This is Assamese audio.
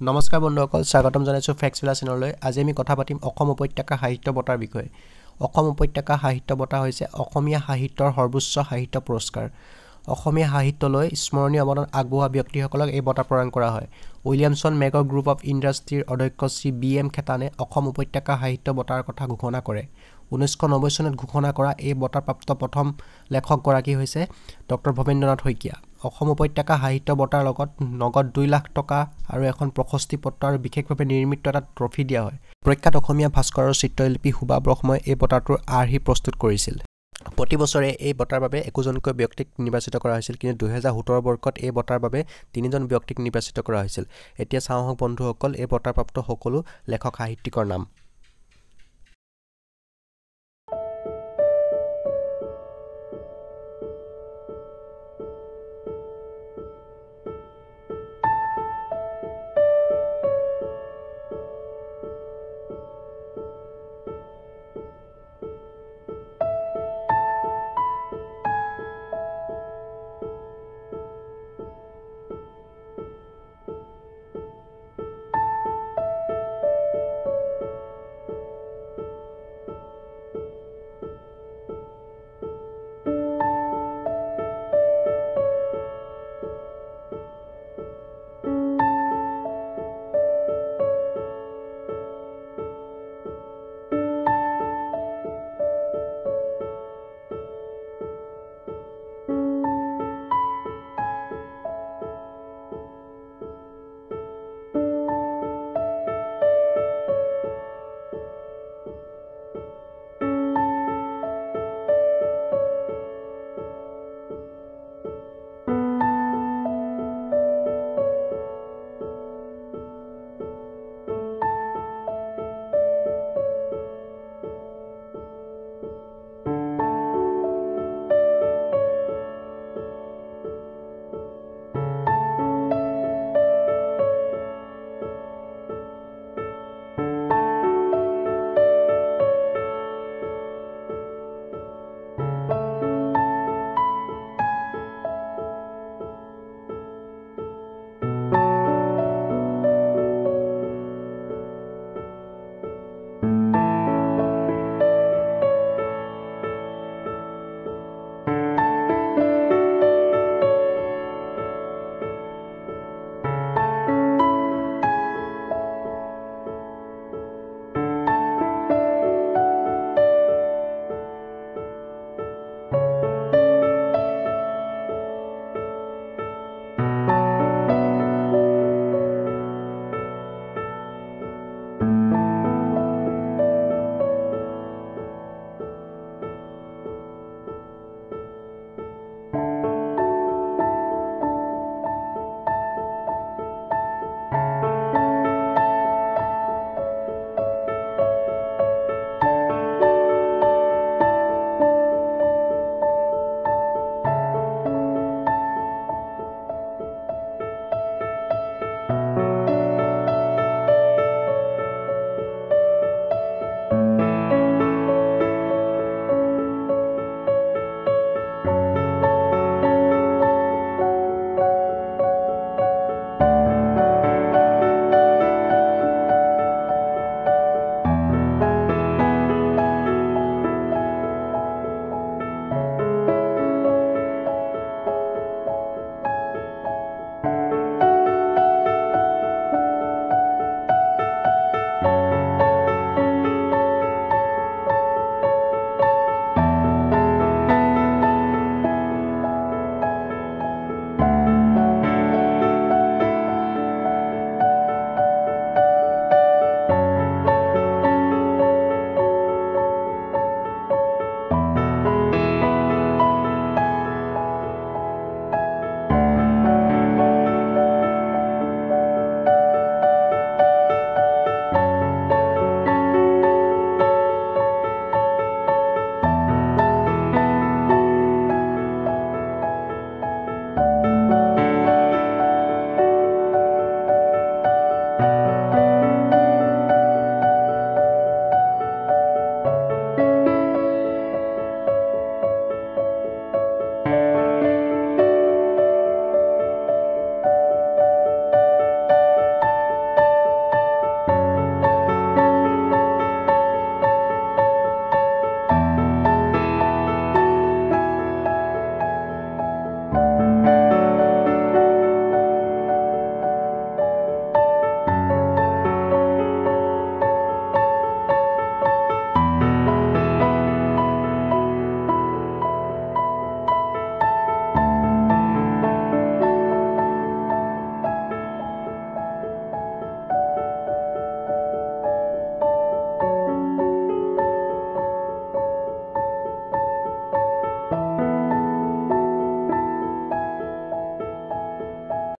নমস্কাৰ বন্ধুসকল স্বাগতম জনাইছোঁ ফেক্সভিলা চেনেললৈ। আজি আমি কথা পাতিম অসম উপত্যকা সাহিত্য বঁটাৰ বিষয়ে। অসম উপত্যকা সাহিত্য বঁটা হৈছে অসমীয়া সাহিত্যৰ সৰ্বোচ্চ সাহিত্য পুৰস্কাৰ। অসমীয়া সাহিত্যলৈ স্মৰণীয় অৱদান আগবঢ়োৱা ব্যক্তিসকলক এই বঁটা প্ৰদান কৰা হয়। উইলিয়ামছন মেগৰ গ্ৰুপ অৱ ইণ্ডাষ্ট্ৰীৰ অধ্যক্ষ শ্ৰী বি এম খেতানে অসম উপত্যকা সাহিত্য বঁটাৰ কথা ঘোষণা কৰে। ঊনৈছশ নব্বৈ চনত ঘোষণা কৰা এই বঁটাপ্ৰাপ্ত প্ৰথম লেখকগৰাকী হৈছে ডক্টৰ ভৱেন্দ্ৰনাথ শইকীয়া। অসম উপত্যকা সাহিত্য বঁটাৰ লগত নগদ দুই লাখ টকা আৰু এখন প্ৰশস্তি পত্ৰ আৰু বিশেষভাৱে নিৰ্মিত এটা ট্ৰফি দিয়া হয়। প্ৰখ্যাত অসমীয়া ভাস্কৰ আৰু চিত্ৰশিল্পী সুবা ব্ৰহ্মই এই বঁটাটোৰ আৰ্হি প্ৰস্তুত কৰিছিল। প্ৰতি বছৰে এই বঁটাৰ বাবে একোজনকৈ ব্যক্তিক নিৰ্বাচিত কৰা হৈছিল কিন্তু দুহেজাৰ সোতৰ বৰ্ষত এই বঁটাৰ বাবে তিনিজন ব্যক্তিক নিৰ্বাচিত কৰা হৈছিল। এতিয়া চাওঁ আহক বন্ধুসকল এই বঁটাপ্ৰাপ্ত সকলো লেখক সাহিত্যিকৰ নাম।